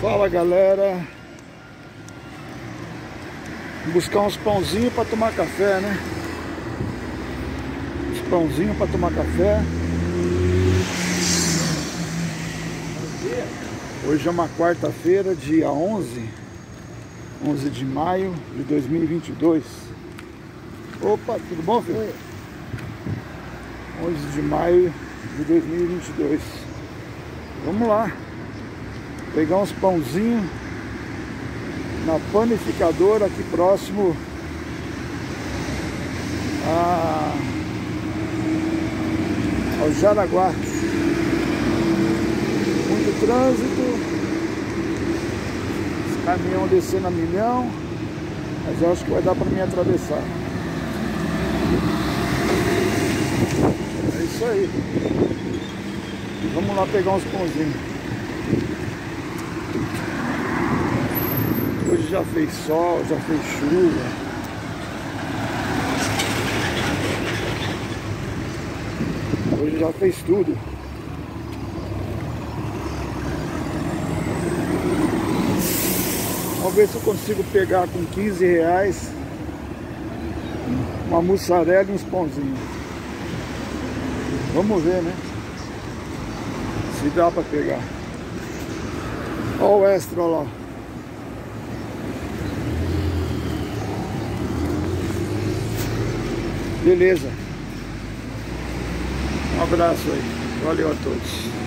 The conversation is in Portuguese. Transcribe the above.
Fala galera Buscar uns pãozinhos para tomar café, né? Uns pãozinhos para tomar café Hoje é uma quarta-feira, dia 11 11 de maio de 2022 Opa, tudo bom, filho? Oi. 11 de maio de 2022 Vamos lá Pegar uns pãozinhos na panificadora aqui próximo a, ao Jaraguá. Muito trânsito, esse caminhão descendo a milhão, mas eu acho que vai dar para mim atravessar. É isso aí. Vamos lá pegar uns pãozinhos. Já fez sol, já fez chuva. Hoje já fez tudo. Se eu consigo pegar com 15 reais uma mussarela e uns pãozinhos. Vamos ver, né? Se dá pra pegar. Olha o extra lá. Beleza. Um abraço aí. Valeu a todos.